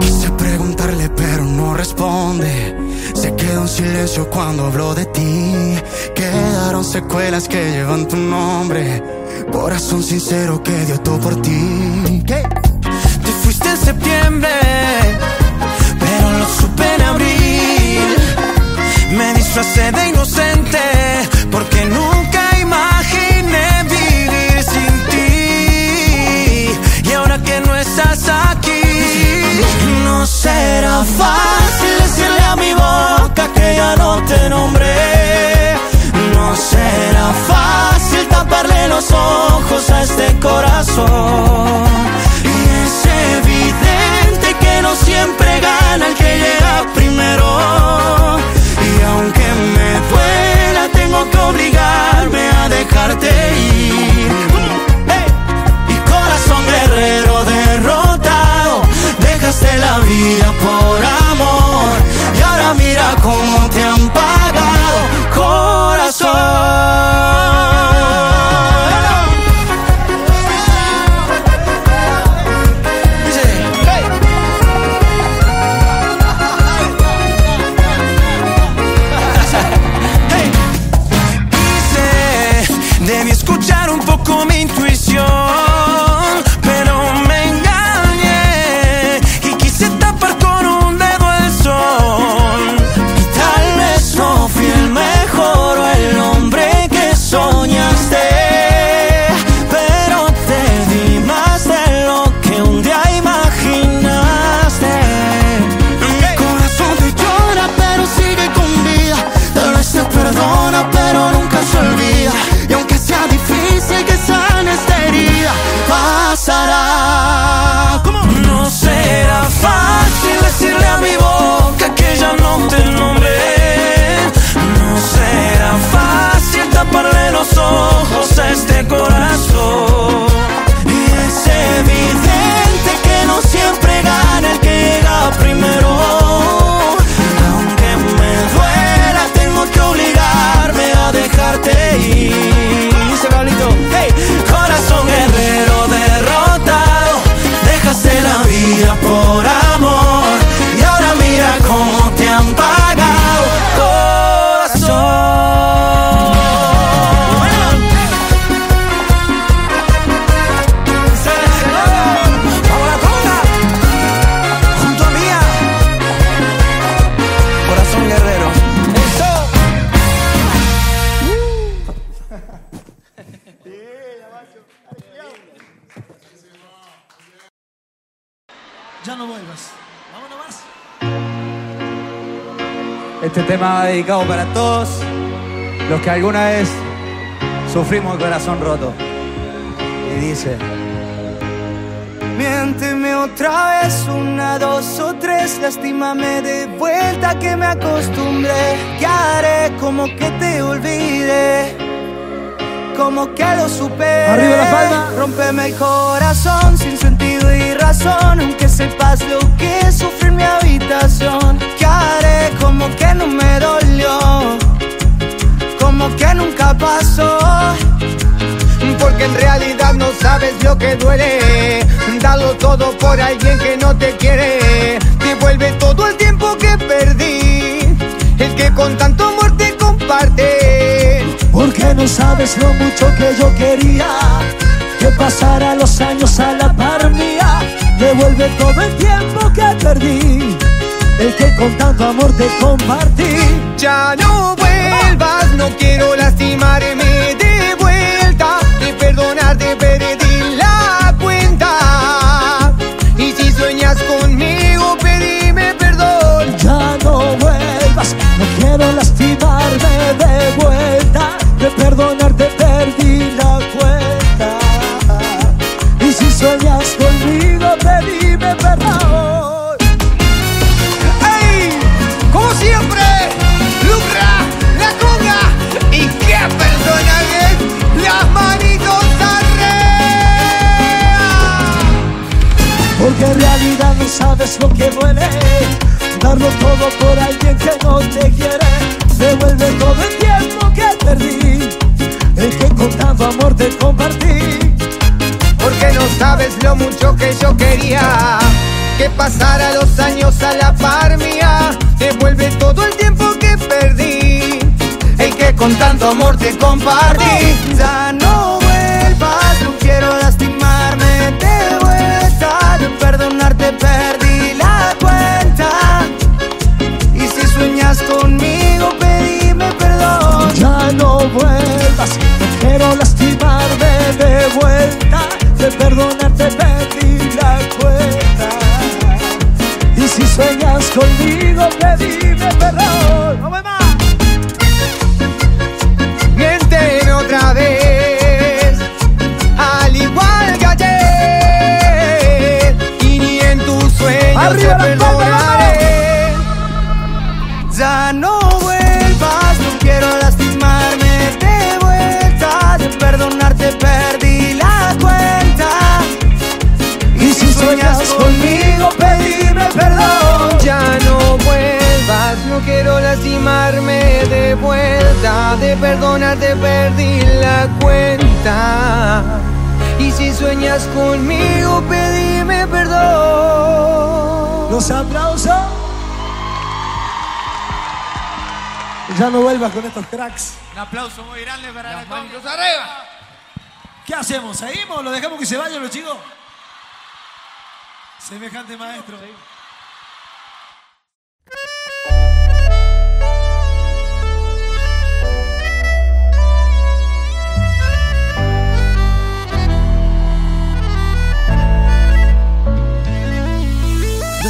Quise preguntarle pero no responde. Se quedó en silencio cuando habló de ti. Quedaron secuelas que llevan tu nombre. Corazón sincero que dio todo por ti. Te fuiste en septiembre Pero lo supe en abril. Me disfracé de inocente Porque nunca aquí. No será fácil decirle a mi boca que ya no te nombré. No será fácil taparle los ojos a este corazón tema dedicado para todos los que alguna vez sufrimos el corazón roto. Y dice, Miénteme otra vez, una, dos o tres, lastímame de vuelta que me acostumbré. ¿Qué haré? Como que te olvide, como que lo superé. Arriba la palma. Rómpeme el corazón sin sentido y razón, aunque sepas lo que es sufrir mi habitación. Como que no me dolió, como que nunca pasó. Porque en realidad no sabes lo que duele Dalo todo por alguien que no te quiere Devuelve todo el tiempo que perdí El que con tanto amor te comparte Porque no sabes lo mucho que yo quería que pasara los años a la par mía. Devuelve todo el tiempo que perdí, el que con tanto amor te compartí. Ya no vuelvas, no quiero lastimarme no sabes lo que duele. Darlo todo por alguien que no te quiere. Devuelve todo el tiempo que perdí. El que con tanto amor te compartí. Sabes lo mucho que yo quería. Que pasara los años a la par mía. Devuelve todo el tiempo que perdí, el que con tanto amor te compartí. Ya no vuelvas, no quiero lastimarme. De vuelta. De perdonarte perdí vuelvas, no quiero lastimarme de vuelta. De perdonarte perdí la cuenta. Y si sueñas conmigo, pedime perdón. ¡No lastimarme de vuelta. De perdonarte perdí la cuenta. Y si sueñas conmigo, pedime perdón. Los aplausos. Ya no vuelvas con estos cracks. Un aplauso muy grande para la Manitos arriba. ¿Qué hacemos? ¿Seguimos? ¿Lo dejamos que se vayan los chicos? Semejante maestro.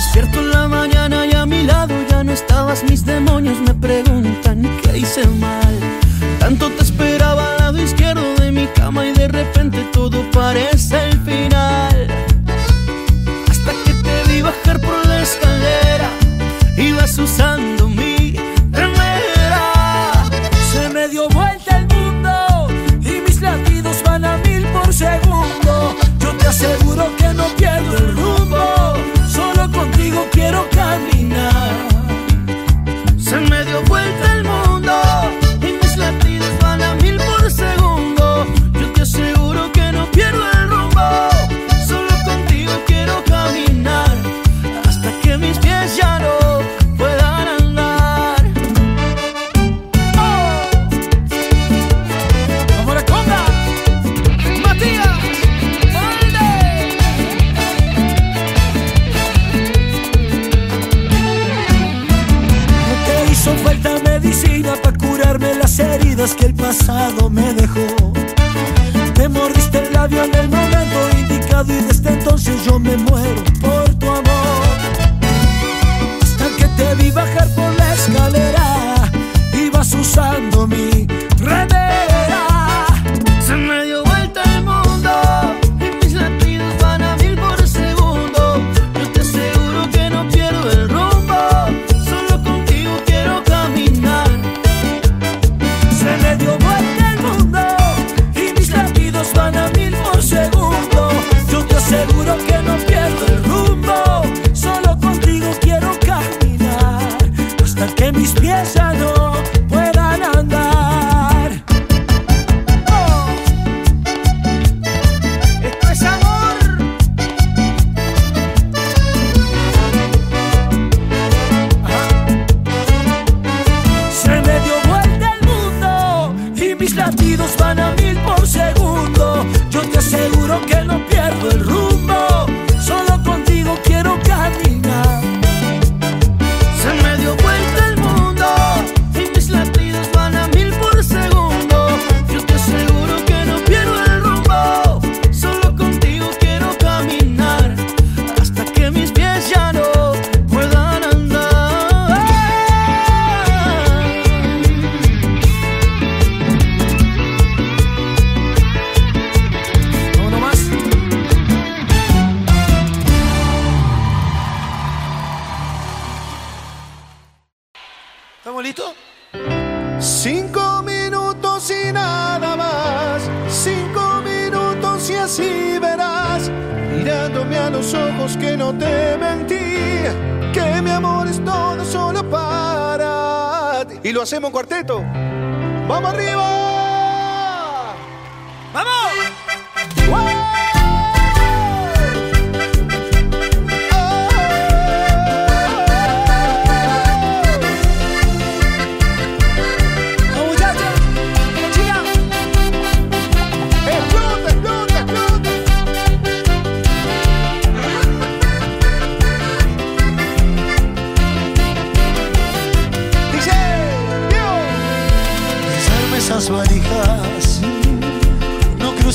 Despierto en la mañana y a mi lado ya no estabas. Mis demonios me preguntan qué hice mal. Tanto te esperaba al lado izquierdo de mi cama y de repente todo parece el final. Hasta que te vi bajar por la escalera, ibas usando mi me muero Cinco minutos y nada más. Cinco minutos y así verás. Mirándome a los ojos que no te mentí. Que mi amor es todo solo para ti. Y lo hacemos en cuarteto. ¡Vamos arriba!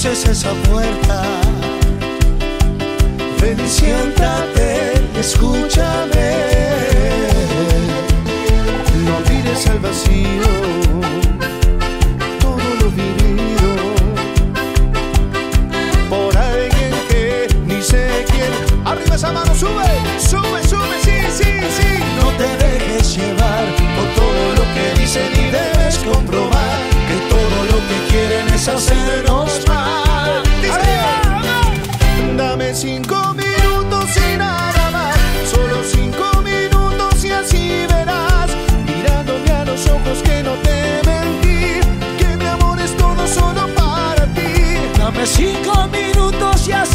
Cruces esa puerta. Ven siéntate, escúchame. No mires al vacío, todo lo vivido por alguien que ni sé quién. Arriba esa mano, sube, sube, sube, sí, sí, sí. No te dejes llevar por todo lo que dicen y debes comprobar que todo lo que quieren es hacernos Dame cinco minutos y así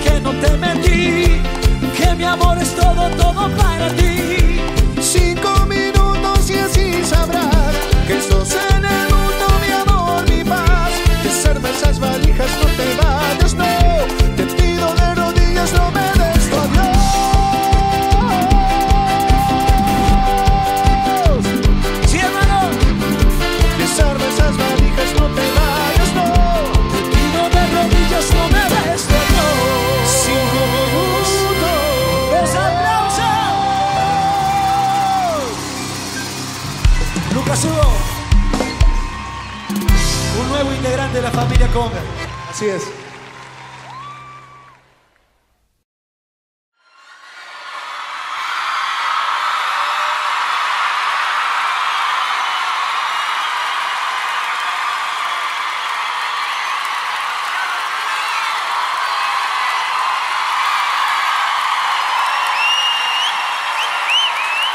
que no te mentí. Que mi amor es todo, todo para ti. Cinco minutos y así sabrás que sos en el mundo mi amor, mi paz. Desarma esas valijas, no te vayas, no. Te pido de rodillas, no me Así es.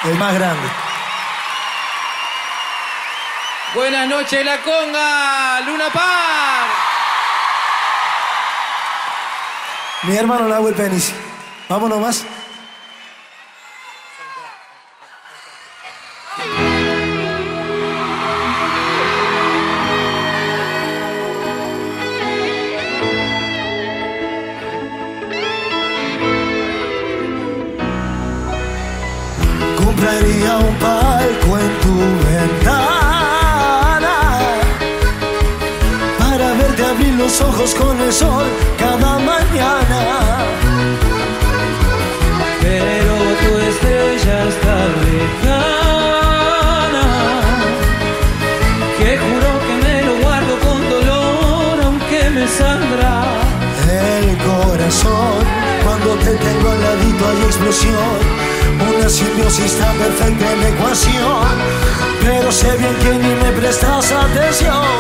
El más grande. Buenas noches, La Conga, Luna Par. Mi hermano Nahuel Penis. Vámonos más. Compraría un palco ojos con el sol cada mañana. Pero tu estrella está lejana Que juro que me lo guardo con dolor aunque me sangra El corazón, cuando te tengo al ladito hay explosión. Una simbiosis tan perfecta en ecuación. Pero sé bien que ni me prestas atención.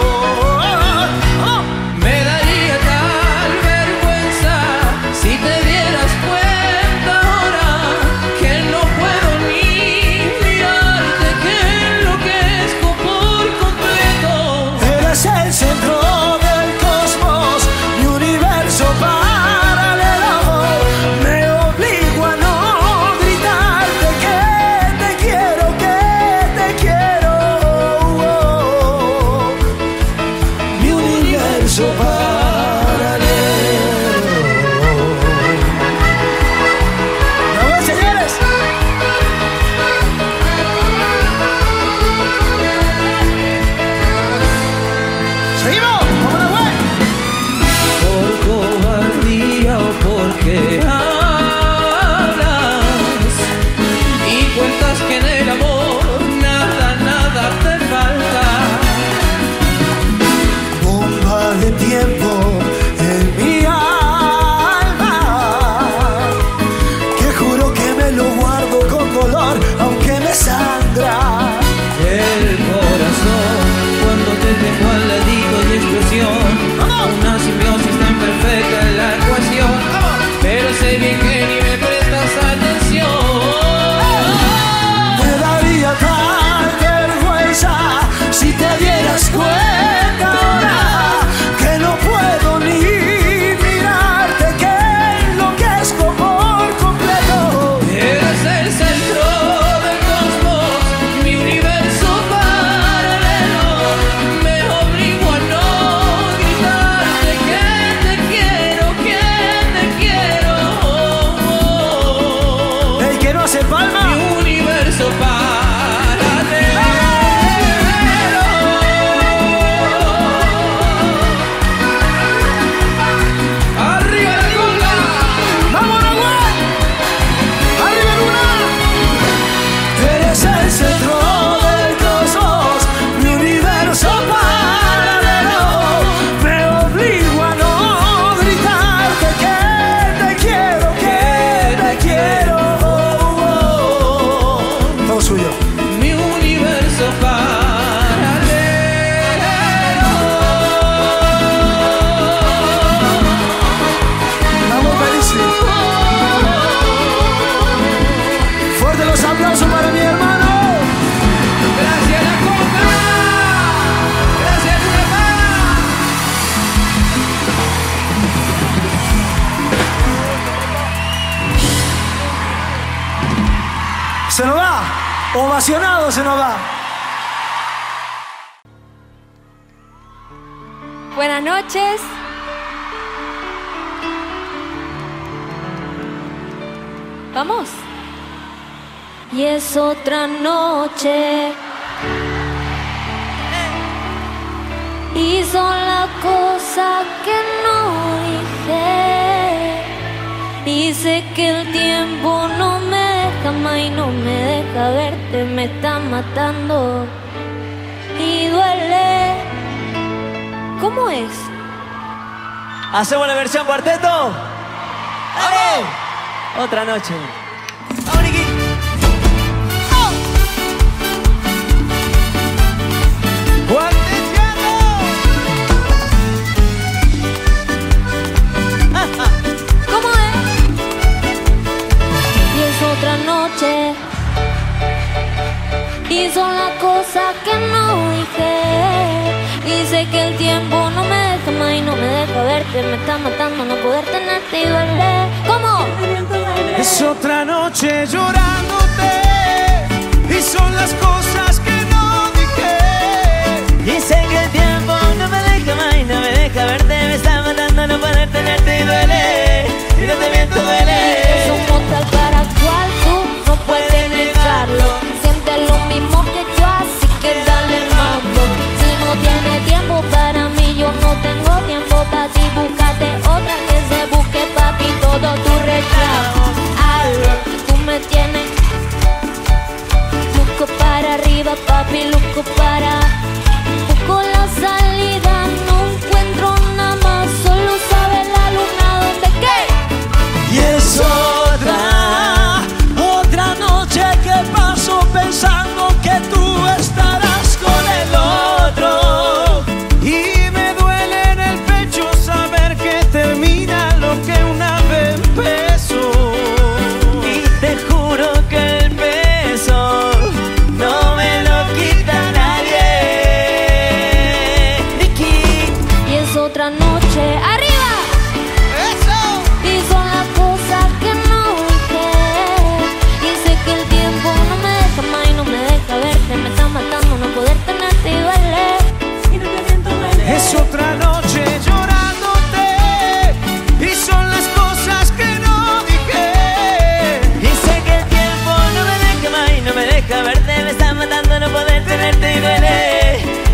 Ovacionado se nos va. Buenas noches. Vamos. Y es otra noche. Y son las cosas que no dije. Sé que el tiempo no no me deja verte, me está matando. Y duele. ¿Cómo es? ¿Hacemos la versión cuarteto? ¡Vamos! Otra noche. Y son las cosas que no dije. Y sé que el tiempo no me deja más y no me deja verte. Me está matando no poder tenerte y duele. ¿Cómo? Es otra noche llorándote y son las cosas que no dije. Y sé que el tiempo no me deja más y no me deja verte. Me está matando no poder tenerte y duele. Y no te miento, duele. Somos tal para cual tú no puedes negarlo. No tienes tiempo para mí, yo no tengo tiempo para ti. Búscate otra que se busque para ti todo tu reclamo. Algo tú me tienes. Busco para arriba, papi, busco para.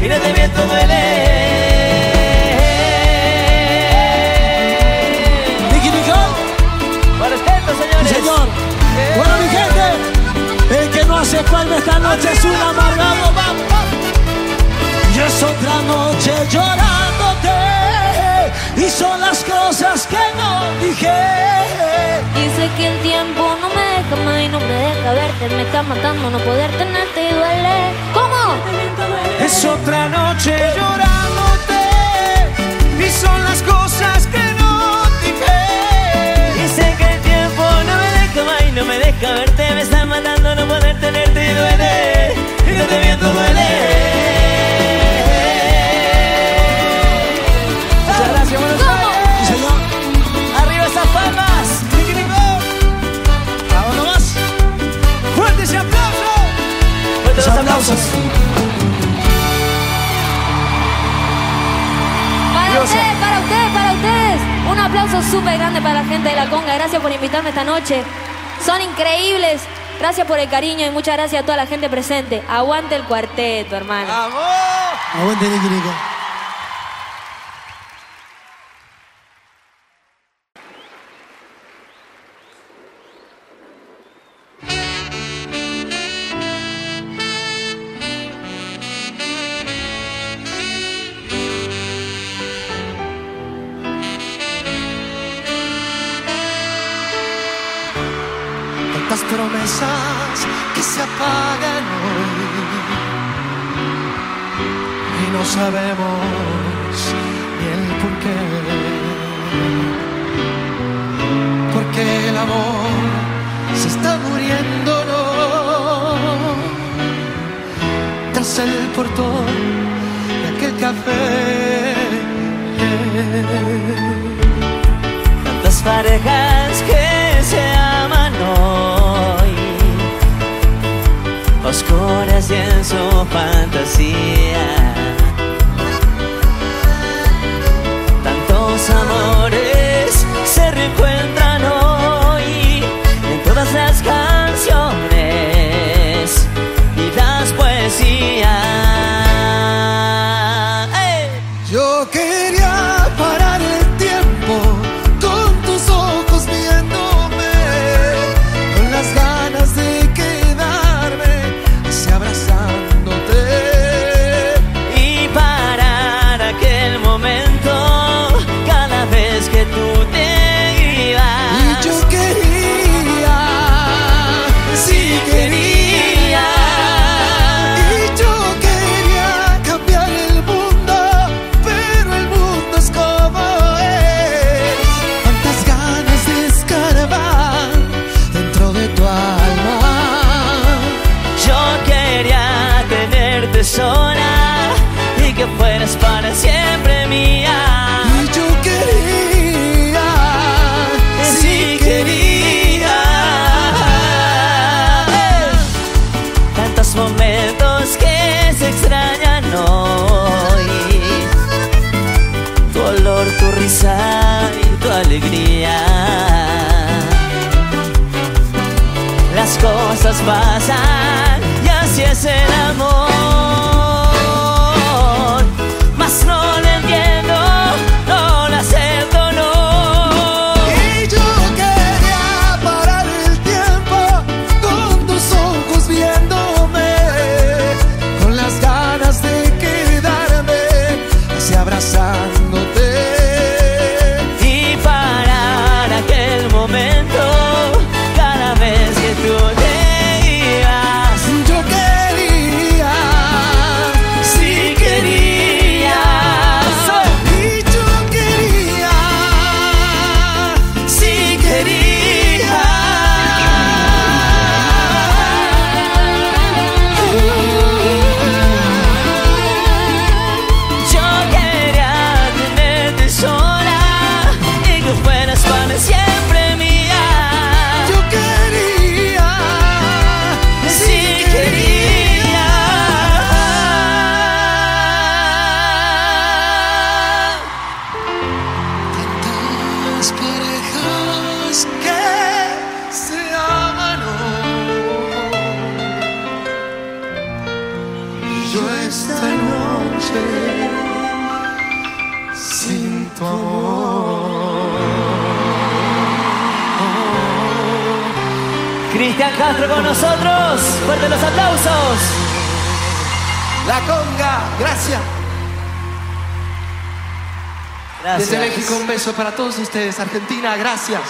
Y no te miento, duele. Nicky Nicole, Para ustedes, señores. señor. Bueno, mi gente, el que no hace palma esta noche es un amargado. Y es otra noche llorándote. Y son las cosas que no dije. Sé que el tiempo no me deja más y no me deja verte. Me está matando no poder tenerte y duele. Es otra noche llorándote y son las cosas que no dije. Y sé que el tiempo no me deja más y no me deja verte. Me está matando no poder tenerte y duele. Y no te miento, duele. Muchas gracias, Buenos señor. Arriba esas palmas. Vamos nomás. Fuerte ese aplauso. Fuerte los aplausos. Aplauso súper grande para la gente de la Conga. Gracias por invitarme esta noche. Son increíbles. Gracias por el cariño y muchas gracias a toda la gente presente. Aguante el cuarteto, hermano. Aguante, Nicky promesas que se apagan hoy y no sabemos ni el por qué. Porque el amor se está muriendo, no. Tras el portón de aquel café. Tantas parejas que se aman hoy oscuras y en su fantasía. cosas pasan y así es el amor. Gracias. Desde México un beso para todos ustedes. Argentina, gracias.